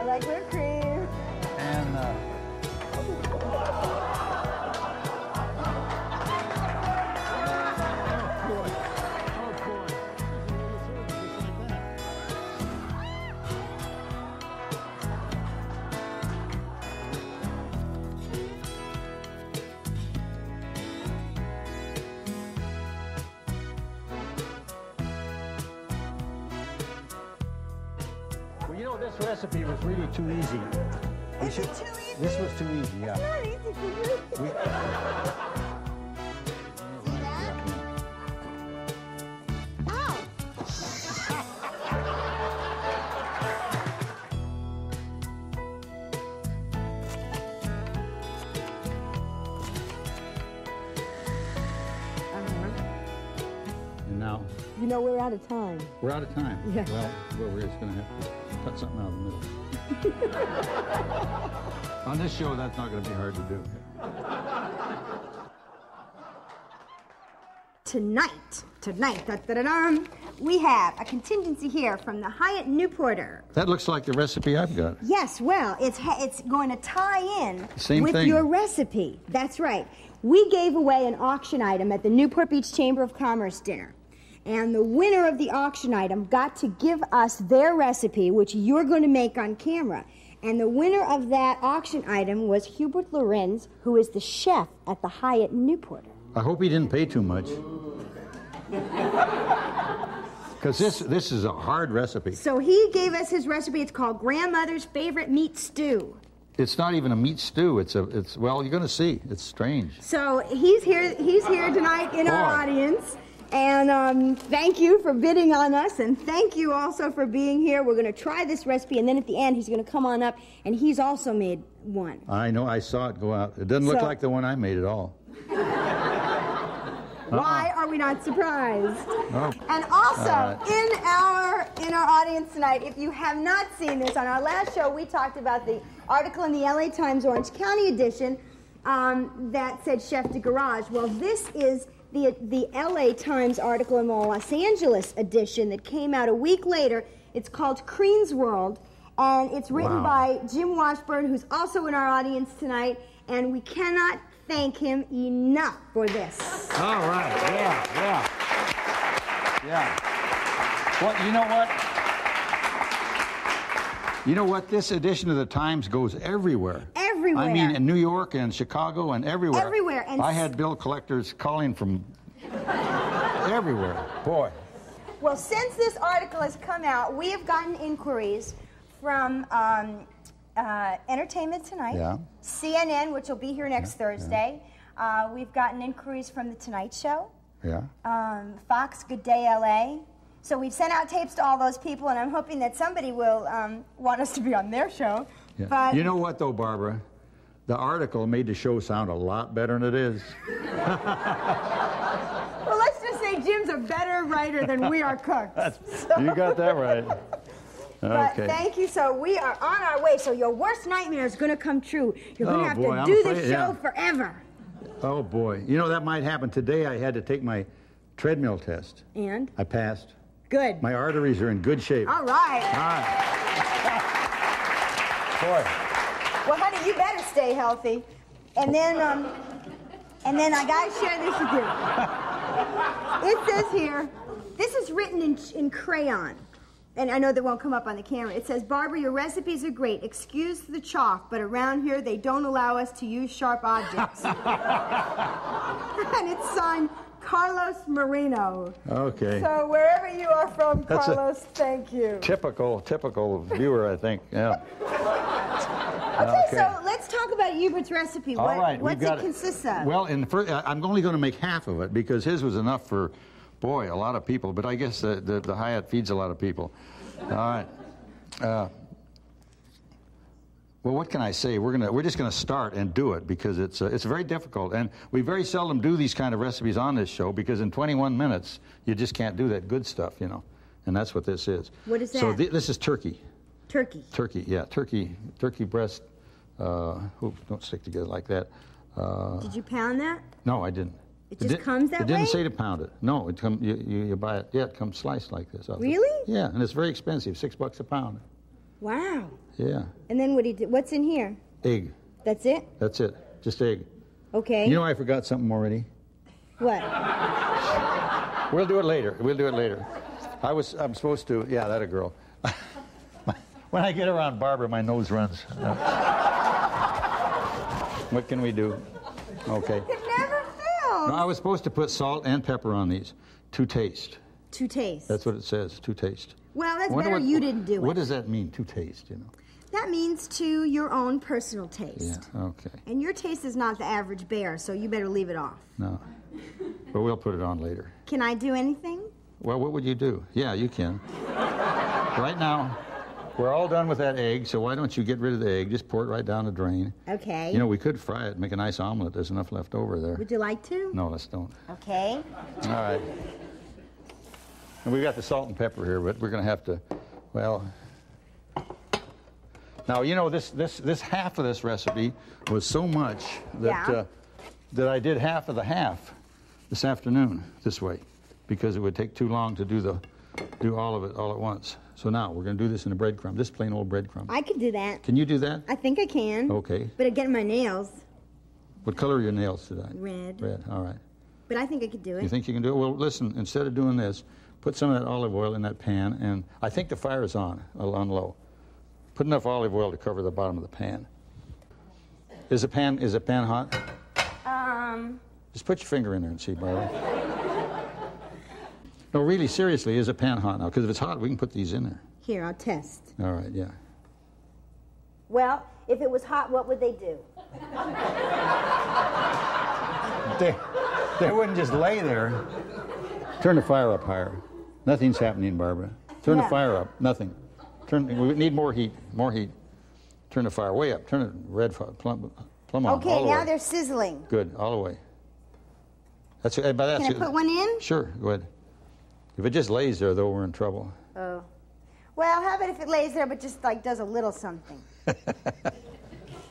I like whipped cream. And uh, know, we're out of time. we're out of time. Yeah. Well, well, we're just going to have to cut something out of the middle. On this show, that's not going to be hard to do. Tonight, tonight, da, da, da, we have a contingency here from the Hyatt Newporter. That looks like the recipe I've got. Yes, well, it's it's going to tie in Same with thing. your recipe. That's right. We gave away an auction item at the Newport Beach Chamber of Commerce dinner. And the winner of the auction item got to give us their recipe, which you're going to make on camera. And the winner of that auction item was Hubert Lorenz, who is the chef at the Hyatt Newport. I hope he didn't pay too much. Because this, this is a hard recipe. So he gave us his recipe. It's called Grandmother's Favorite Meat Stew. It's not even a meat stew. It's a, it's, well, you're going to see. It's strange. So he's here. He's here tonight in our audience, and um, thank you for bidding on us, and thank you also for being here. We're going to try this recipe, and then at the end, he's going to come on up, and he's also made one. I know. I saw it go out. It doesn't look So- like the one I made at all. Why are we not surprised? Oh. And also Uh, in our in our audience tonight, if you have not seen this, on our last show we talked about the article in the LA Times Orange County edition um, that said Chef de Garage. Well, this is the the LA Times article in the Los Angeles edition that came out a week later. It's called Crean's World, and it's written Wow. by Jim Washburn, who's also in our audience tonight. And we cannot thank him enough for this. All right. Yeah. Yeah. Yeah. Well, you know what? You know what? This edition of the Times goes everywhere. Everywhere. I mean, in New York and Chicago and everywhere. Everywhere, and I had bill collectors calling from everywhere. Boy. Well, since this article has come out, we have gotten inquiries from um, uh, Entertainment Tonight, Yeah. CNN, which will be here next Thursday. Uh, we've gotten inquiries from The Tonight Show, Yeah. um, Fox, Good Day LA. So we've sent out tapes to all those people, and I'm hoping that somebody will um, want us to be on their show. yeah. But you know what, though, Barbara? The article made the show sound a lot better than it is. well, let's just say Jim's a better writer than we are cooks. You got that right. But Okay. thank you. So we are on our way. So your worst nightmare is going to come true. You're going Oh, to have boy, to do the afraid- show yeah. forever. Oh, boy. You know, that might happen. Today I had to take my treadmill test. And I passed. good. My arteries are in good shape. All right. All right. Boy. Well, honey, you better stay healthy. And then, um, and then I got to share this with you. It says here, this is written in, in crayon. And I know that won't come up on the camera. It says, Barbara, your recipes are great. Excuse the chalk, but around here they don't allow us to use sharp objects. and it's signed Carlos Marino. Okay. So wherever you are from, That's Carlos, thank you. Typical, typical viewer, I think. Yeah. Okay, Okay. so let's talk about Hubert's recipe. All what, right. we've What's got it consist of? Well, in the first, I'm only going to make half of it because his was enough for, boy, a lot of people. But I guess the, the, the Hyatt feeds a lot of people. All right. Uh, well, what can I say? We're gonna we're just gonna start and do it because it's uh, it's very difficult, and we very seldom do these kind of recipes on this show because in 21 minutes you just can't do that good stuff, you know, and that's what this is. What is So that? thi- this is turkey. Turkey. Turkey, yeah, turkey, turkey breast. Uh, oops, don't stick together like that. Uh, Did you pound that? no, I didn't. It just di- comes that It didn't way? say to pound it. No, it come you, you, you buy it. Yeah, it comes sliced like this. Really? Yeah, and it's very expensive, six bucks a pound. Wow. Yeah. And then what do you do? What's in here? Egg. That's it? That's it. Just egg. Okay. You know, I forgot something already. what? We'll do it later. We'll do it later. I was, I'm supposed to, yeah, that a girl. when I get around Barbara, my nose runs. What can we do? Okay. It never fails. No, I was supposed to put salt and pepper on these to taste. To taste. That's what it says, to taste. well, that's better what- you didn't do What it. What does that mean, to taste, you know? That means to your own personal taste. Yeah, okay. And your taste is not the average bear, so you better leave it off. No. But we'll put it on later. Can I do anything? Well, what would you do? Yeah, you can. right now, we're all done with that egg, so why don't you get rid of the egg? Just pour it right down the drain. Okay. You know, we could fry it, make a nice omelet. There's enough left over there. Would you like to? No, let's don't. Okay. All right. And we've got the salt and pepper here, but we're going to have to, well. Now, you know, this, this, this half of this recipe was so much that, Yeah. uh, that I did half of the half this afternoon this way because it would take too long to do, the, do all of it all at once. So now we're going to do this in a breadcrumb, this plain old breadcrumb. I could do that. Can you do that? I think I can. Okay. But again, my nails, What color are your nails today? red. Red, all right. But I think I could do it. You think you can do it? Well, listen, instead of doing this, put some of that olive oil in that pan, and I think the fire is on, uh, on low. Put enough olive oil to cover the bottom of the pan. Is the pan, is the pan hot? Um, Just put your finger in there and see, Barbara. No, really, seriously, is the pan hot now? Because if it's hot, we can put these in there. here, I'll test. All right, yeah. Well, if it was hot, what would they do? They, they wouldn't just lay there. Turn the fire up higher. Nothing's happening, Barbara. Turn the fire up. Nothing. Turn. We need more heat. More heat. Turn the fire way up. Turn it red fire. Plum, plum on. Okay, all the now way. they're sizzling. Good. All the way. That's. By that's Can I put one in? Sure. Go ahead. If it just lays there, though, we're in trouble. Oh. Well, how about if it lays there but just like does a little something?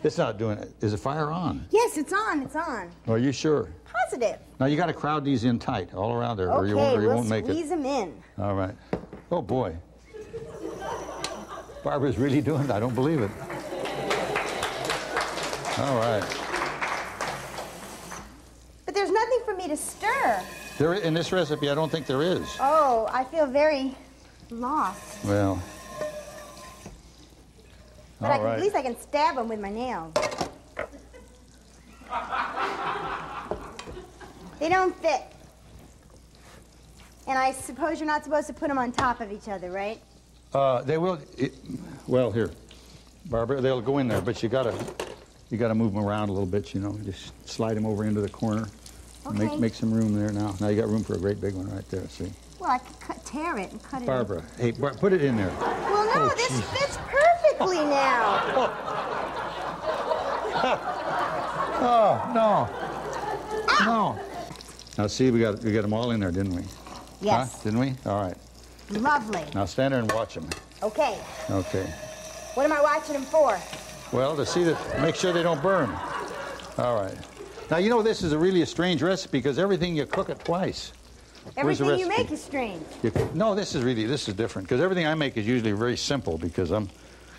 It's not doing it. Is the fire on? Yes, it's on. It's on. Are you sure? Positive. Now you got to crowd these in tight all around there, or you won't, or you we'll won't make it. squeeze them in. All right. Oh boy. Barbara's really doing it. I don't believe it. All right. But there's nothing for me to stir. There in this recipe, I don't think there is. Oh, I feel very lost. Well. But can, at least I can stab them with my nails. They don't fit. And I suppose you're not supposed to put them on top of each other, right? Uh, they will. It, well, here, Barbara, they'll go in there, but you gotta, you gotta move them around a little bit. You know, just slide them over into the corner. Okay. Make make some room there now. Now you got room for a great big one right there. See, Well, I could cut, tear it and cut it. Barbara. Hey, Bar- put it in there. Well, no, Oh, this jeez. fits perfectly now. Oh no, no. Now see, we got we got them all in there, didn't we? Yes. Huh? Didn't we? All right. Lovely. Now stand there and watch them. Okay. Okay. What am I watching them for? Well, to see that, make sure they don't burn. All right. Now you know this is a really a strange recipe because everything you cook it twice. Everything you make is strange. You, no, this is really this is different because everything I make is usually very simple because I'm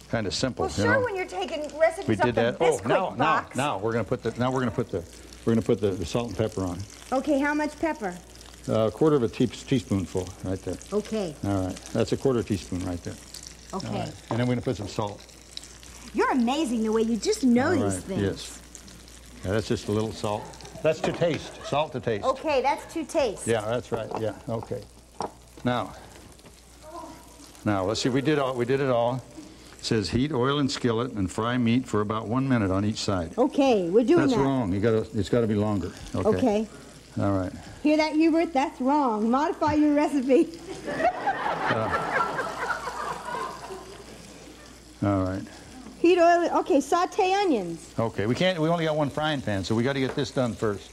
kind of simple. Well, you sure, know? when you're taking recipes we did that. Oh, now, box. now, now we're gonna put the now we're gonna put the we're gonna put the, the salt and pepper on. Okay, how much pepper? Uh, a quarter of a tea, teaspoonful right there. Okay, All right, that's a quarter teaspoon right there. okay. All right, and then we're gonna put some salt. You're amazing the way you just know these things. Yes. Yeah, that's just a little salt. That's to taste. Salt to taste. Okay, that's to taste. Yeah, that's right. Yeah. Okay. Now. Now let's see. We did all. We did it all. It says heat oil in skillet and fry meat for about one minute on each side. Okay, we're doing That's that. wrong. You got to. It's got to be longer. Okay. Okay. All right. Hear that, Hubert? That's wrong. Modify your recipe. Uh, all right. Heat oil. Okay, saute onions. Okay. We can't. We only got one frying pan, so we got to get this done first.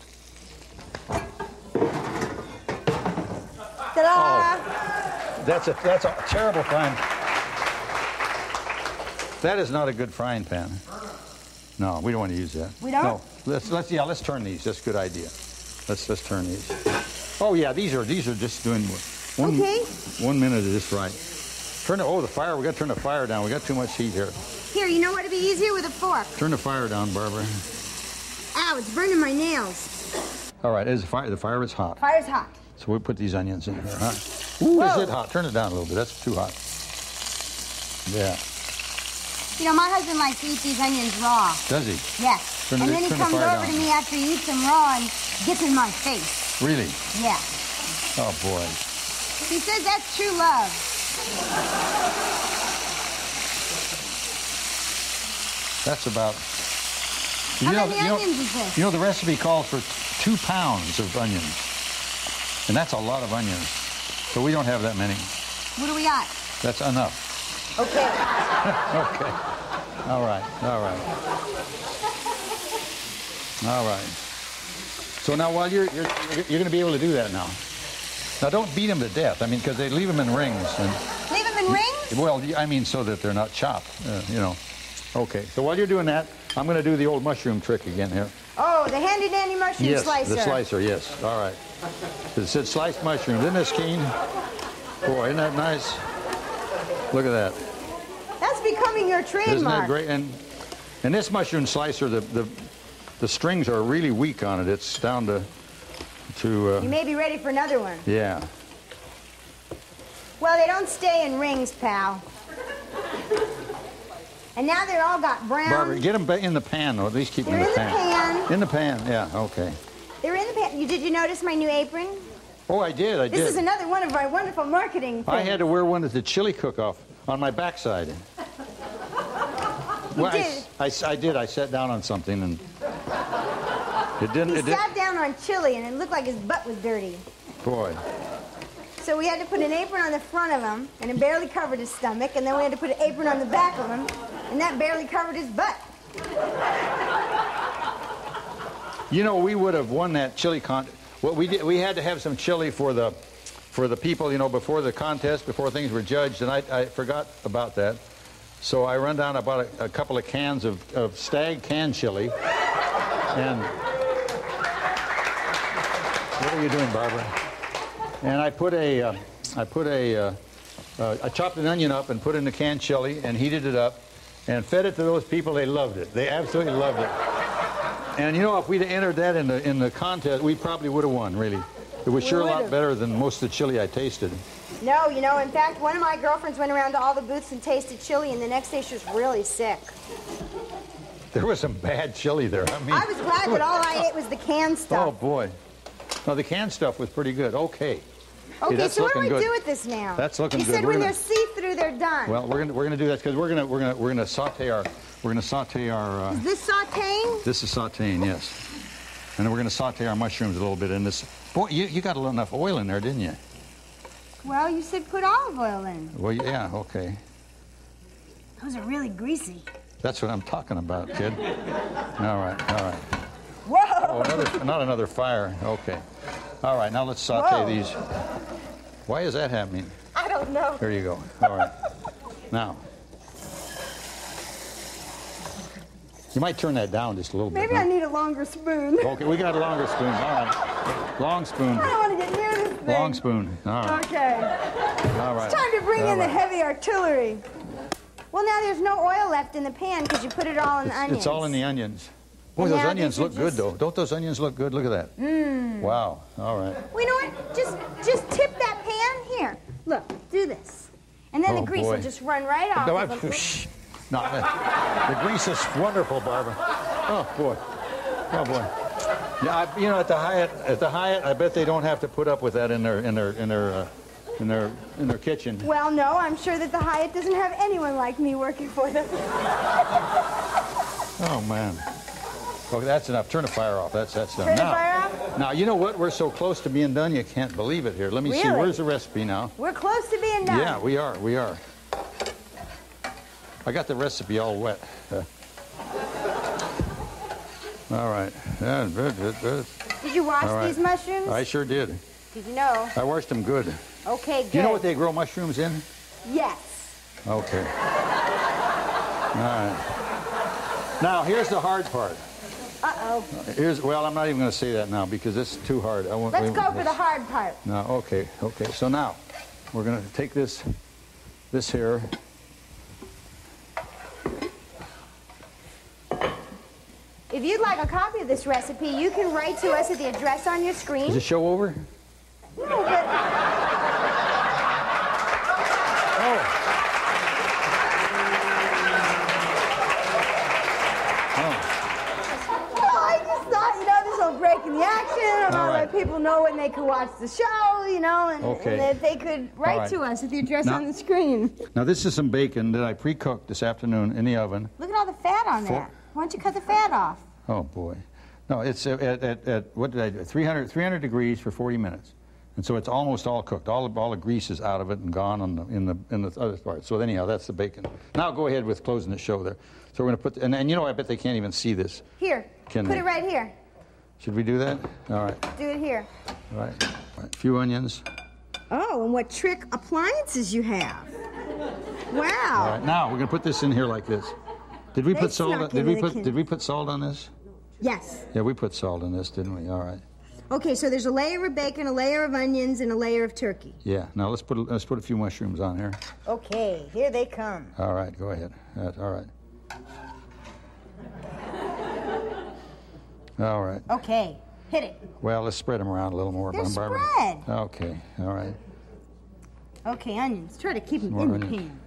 Ta-da! Oh, that's a. That's a terrible frying. That is not a good frying pan. No, we don't want to use that. We don't? No. Let's let's yeah. Let's turn these. That's a good idea. Let's let's turn these. Oh yeah, these are these are just doing one. Okay. One minute of this right. Turn the, oh, the fire, we got to turn the fire down. We got too much heat here. Here, you know what would be easier with a fork? Turn the fire down, Barbara. Ow, it's burning my nails. All right, is the fire, the fire is hot. Fire's hot. So we put these onions in here, huh? Ooh, is it hot? Turn it down a little bit. That's too hot. Yeah. You know, my husband likes to eat these onions raw. Does he? Yes. Turn and the- then he turn the comes over down. to me after he eats them raw and gets in my face. Really? Yeah. Oh, boy. He says that's true love. That's about. How many onions is this? You know, the recipe calls for two pounds of onions. And that's a lot of onions. So we don't have that many. What do we got? That's enough. Okay. Okay. All right. All right. All right. So now, while you're you're you're going to be able to do that now. Now, don't beat them to death. I mean, because they leave them in rings. And Leave them in rings? well, I mean, so that they're not chopped. Uh, you know. Okay. So while you're doing that, I'm going to do the old mushroom trick again here. Oh, the handy dandy mushroom yes, slicer. the slicer. Yes. All right. It said sliced mushrooms. Isn't this keen? Boy, isn't that nice? Look at that. That's becoming your trademark. Isn't that great? And and this mushroom slicer, the the, the strings are really weak on it. It's down to to You uh, may be ready for another one. yeah. Well, they don't stay in rings, pal. And now they're all got brown. Barbara, get them in the pan, or at least keep them They're in the in the pan. pan. In the pan. Yeah. Okay. They're in the pan. You, did you notice my new apron? Oh, I did. I This did. This is another one of our wonderful marketing things. I had to wear one at the chili cook-off on my backside. well, I did? I, s- I did. I sat down on something and it didn't. He It did, sat down on chili and it looked like his butt was dirty. boy. So we had to put an apron on the front of him, and it barely covered his stomach, and then we had to put an apron on the back of him, and that barely covered his butt. You know, we would have won that chili con. What we did, we had to have some chili for the, for the people. You know, before the contest, before things were judged, and I, I forgot about that. So I run down about a, a couple of cans of, of Stagg can chili, and what are you doing, Barbara? And I put a, uh, I put a, uh, uh, I chopped an onion up and put it in the canned chili and heated it up, and fed it to those people. They loved it. They absolutely loved it. And you know, if we'd entered that in the in the contest, we probably would have won. Really, it was We sure a lot better than most of the chili I tasted. No, you know, in fact, one of my girlfriends went around to all the booths and tasted chili, and the next day she was really sick. There was some bad chili there. I mean, I was glad that all I ate was the canned stuff. oh boy, no, the canned stuff was pretty good. Okay. okay, so what do we good. do with this now? That's looking you good. said We're when gonna- they're see-through, they're done. Well, we're gonna we're gonna do that because we're gonna we're gonna we're gonna saute our we're gonna saute our. Uh, Is this sauteing? this is sauteing, yes. And then we're gonna saute our mushrooms a little bit in this. Boy, you, you got a little enough oil in there, didn't you? Well, you said put olive oil in. Well, yeah, okay. Those are really greasy. That's what I'm talking about, kid. All right, all right. Oh, another, not another fire. Okay. All right, now let's saute Whoa. these. Why is that happening? I don't know. There you go. All right. Now. You might turn that down just a little Maybe bit. Maybe I need a longer spoon. Okay, we got a longer spoon. All right. Long spoon. I don't want to get near this thing. Long spoon. All right. Okay. All right. It's time to bring All in the heavy artillery. Well, now there's no oil left in the pan because you put it all in the onions. it's all in the onions. Boy, those onions look good, though. Don't those onions look good? Look at that. Mmm. Wow. All right. Well, you know what? Just just tip that pan here. Look, do this, and then Oh, the grease boy. will just run right off. No, of shh. No, the, the grease is wonderful, Barbara. Oh boy, oh boy. Yeah, I, you know, at the Hyatt, at the Hyatt, I bet they don't have to put up with that in their in their in their uh, in their in their kitchen. Well, no, I'm sure that the Hyatt doesn't have anyone like me working for them. Oh man. Okay, that's enough. Turn the fire off. That's that's enough. Turn the now, fire off? now you know what? We're so close to being done. You can't believe it. Here, let me see. Where's the recipe now? We're close to being done. Yeah, we are. We are. I got the recipe all wet. Uh, all right. Yeah, good, good, good. Did you wash right. these mushrooms? I sure did. Did you know? I washed them good. Okay, good. Do you know what they grow mushrooms in? Yes. Okay. All right. Now, here's the hard part. Uh-oh. Here's well, I'm not even going to say that now because it's too hard. I won't. Let's we- go for the hard part. No, okay, okay. So now, we're going to take this this here. If you'd like a copy of this recipe, you can write to us at the address on your screen. Is the show over? No, but. Oh. no, I just thought, you know, this will break in the action, and I'll right. let people know when they could watch the show, you know, and, Okay. and that they could write right. to us at the address Now- on the screen. Now this is some bacon that I pre-cooked this afternoon in the oven. Look at all the fat on For- there. Why don't you cut the fat off? Oh boy. No, it's at, at, at, at what did I do? 300, 300 degrees for 40 minutes. And so it's almost all cooked. All the, all the grease is out of it and gone on the, in, the, in the other part. So anyhow, that's the bacon. Now go ahead with closing the show there. So we're going to put, and, and you know, I bet they can't even see this. Here, Can put they? it right here. Should we do that? All right. Do it here. All right. All right. A few onions. Oh, and what trick appliances you have. Wow. right. Now we're going to put this in here like this. Did we They put salt? snuck Did we put? Did we put salt on this? Yes. Yeah, we put salt in this, didn't we? All right. Okay, so there's a layer of bacon, a layer of onions, and a layer of turkey. Yeah. Now let's put a- let's put a few mushrooms on here. Okay, here they come. All right. Go ahead. That's all right. All right. Okay, hit it. Well, let's spread them around a little more. They're Barbara. spread. Okay. All right. Okay, onions. Try to keep them More in the pan.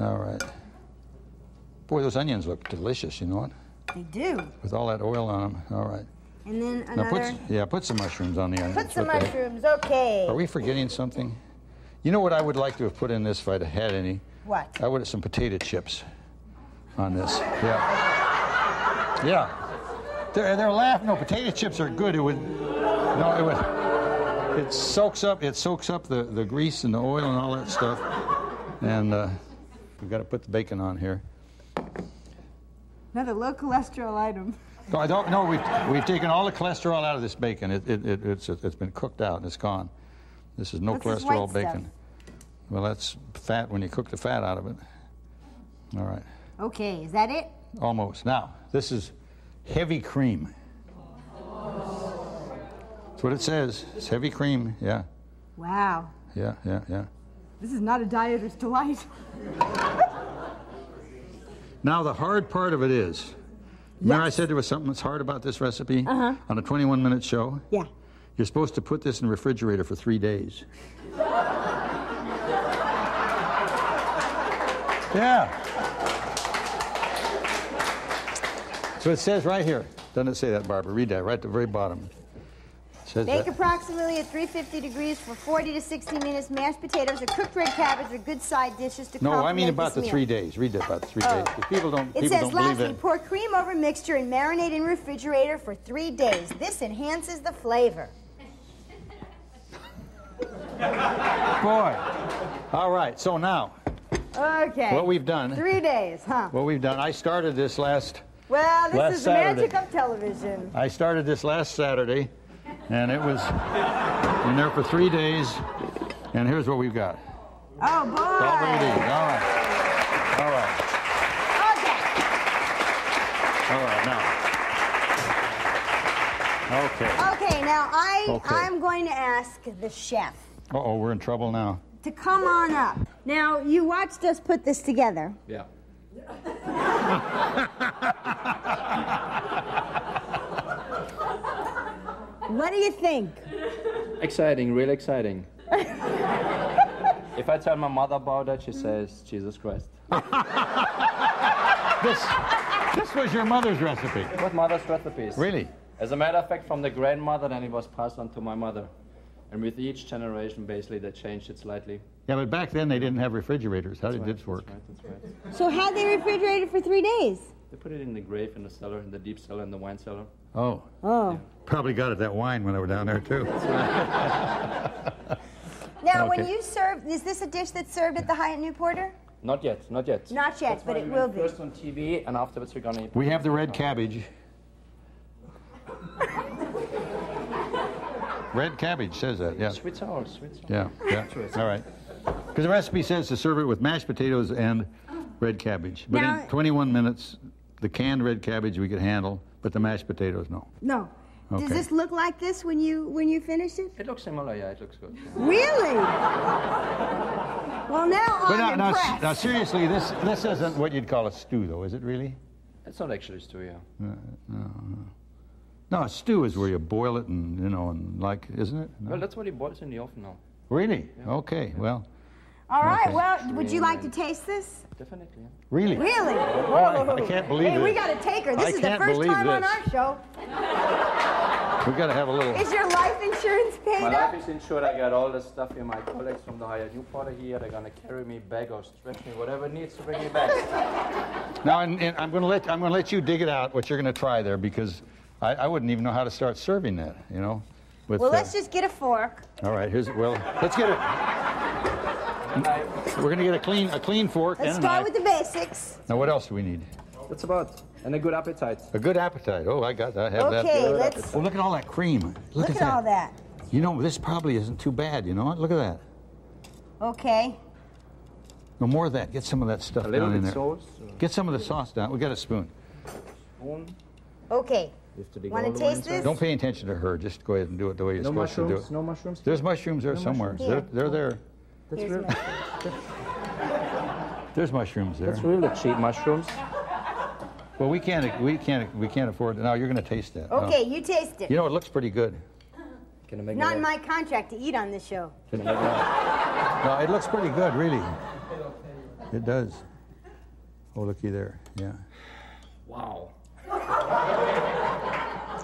All right. Boy, those onions look delicious. You know what? They do. With all that oil on them. All right. And then Now put another. yeah, put some mushrooms on the onions. Put some What mushrooms. Okay. Are we forgetting something? You know what I would like to have put in this if I'd had any? What? I would have some potato chips on this. Yeah. Yeah. They're, they're laughing. No, potato chips are good. It would. No, it would. It soaks up. It soaks up the, the grease and the oil and all that stuff. And uh, we've got to put the bacon on here. Another low cholesterol item. No, I don't. No, we've we've taken all the cholesterol out of this bacon. It, it, it it's it's been cooked out and it's gone. This is no What's cholesterol bacon. stuff? Well, that's fat when you cook the fat out of it. All right. Okay, is that it? Almost. Now, this is heavy cream. That's what it says. It's heavy cream. Yeah, Wow. yeah, yeah, yeah. This is not a dieter's delight. Now, the hard part of it is, remember I said there was something that's hard about this recipe Uh-huh. on a 21 minute show? Yeah. You're supposed to put this in the refrigerator for three days. yeah. So it says right here. Doesn't it say that, Barbara? Read that right at the very bottom. It says Bake that. approximately at 350 degrees for 40 to 60 minutes. Mashed potatoes or cooked red cabbage are good side dishes to No, I mean about the meal. three days. Read that about the three Oh. days. People don't. It people says, don't believe lastly, pour cream over mixture and marinate in refrigerator for three days. This enhances the flavor. Boy. All right. So now, Okay. what we've done. Three days, huh? What we've done. I started this last. Well, this Last is the magic of television. I started this last Saturday, and it was in there for three days. And here's what we've got. Oh, boy. All, all right. All right. Okay. All right. Now. Okay. Okay, now I, Okay. I'm going to ask the chef Uh oh, we're in trouble now. to come on up. Now, you watched us put this together. Yeah. What do you think? Exciting, really exciting. if I tell my mother about it, she says, Jesus Christ. This, this was your mother's recipe. What mother's recipes? Really? As a matter of fact, from the grandmother, then it was passed on to my mother. And with each generation, basically, they changed it slightly. Yeah, but back then they didn't have refrigerators. How did Right, this work? That's right, that's right. So, how they refrigerated for three days? They put it in the grave, in the cellar, in the deep cellar, in the wine cellar. Oh, Oh. probably got it that wine when they were down there too. Now, when you serve, is this a dish that's served at the Hyatt Newporter? Not yet, not yet. Not yet, That's but it will be. First on TV, and afterwards we're gonna eat. We have the red cabbage. Red cabbage says that, yeah. Sweet sour, sweet sour. Yeah, yeah. All right. Because the recipe says to serve it with mashed potatoes and red cabbage. But Now- in 21 minutes, the canned red cabbage we could handle, but the mashed potatoes, no. No. Does Okay. this look like this when you when you finish it? It looks similar, yeah, it looks good. Really? Well, now But I'm now, now, impressed. now, seriously, this this isn't what you'd call a stew, though, is it really? It's not actually stew, yeah. Uh, no, a stew is where you boil it and you know and like, isn't it? No? Well, that's what he boils in the oven now. Really? Okay. Well, All right. Okay. Well, would you like to taste this? Definitely. Yeah. really. Really? I- I can't believe Hey, we got to take her. This I is the can't first believe time on our show. We got to have a little. Is your life insurance paid My up? life is insured. I got all the stuff here. My colleagues from the Hyatt Newport are here. They're gonna carry me back or stretch me, whatever it needs to bring me back. Now, and, and I'm going to let I'm going to let you dig it out what you're going to try there because I, I wouldn't even know how to start serving that. You know. With, Well, uh, let's just get a fork. All right. Here's well. Let's get it. We're going to get a clean a clean fork Let's and a start with the basics. Now, what else do we need? That's about. And a good appetite. A good appetite. Oh, I got. that. I have that. Okay, let's Oh, look at all that cream. Look, look at, at that. all that. You know, this probably isn't too bad. You know what? Look at that. Okay. No more of that. Get some of that stuff A little down in bit there. sauce. Get some of the sauce down. We got a spoon. Spoon. Okay. You have to dig Wanna all the way taste this? Don't pay attention to her. Just go ahead and do it the way you're No supposed to do it. No mushrooms. There's mushrooms there somewhere. mushrooms? They're, they're there. That's Here's real. There's mushrooms there. That's really cheap mushrooms. Well, we can't. We can't. We can't afford it. Now you're going to taste that. Oh. Okay, you taste it. You know, it looks pretty good. Can I make Not in my contract to eat on this show. Can I make a- No, it looks pretty good, really. It does. Oh, looky there. Yeah. Wow.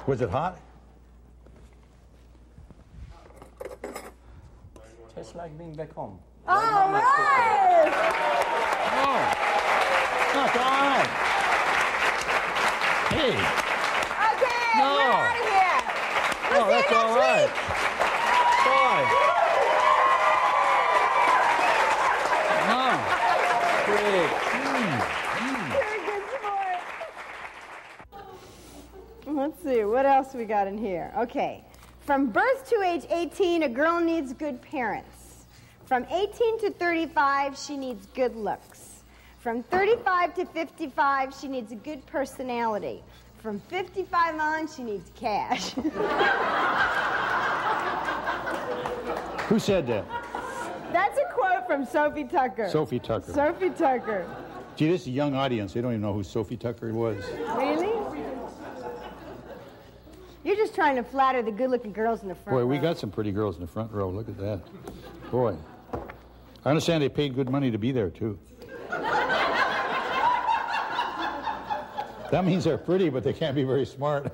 Was it hot? Tastes like being back home. All right. Oh. That's all right. Hey. Okay, No. we're out of here. We'll Oh, see that's you all next right. week. Boy. No. Great. You're a good sport. Let's see, what else we got in here? Okay. From birth to age 18, a girl needs good parents. From 18 to 35, she needs good looks. From 35 to 55, she needs a good personality. From 55 on, she needs cash. Who said that? That's a quote from Sophie Tucker. Sophie Tucker. Sophie Tucker. Gee, this is a young audience. They don't even know who Sophie Tucker was. Really? You're just trying to flatter the good-looking girls in the front Boy, we got some pretty girls in the front row. Look at that. Boy. I understand they paid good money to be there, too. That means they're pretty, but they can't be very smart.